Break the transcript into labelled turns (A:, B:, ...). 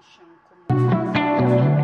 A: no chão como.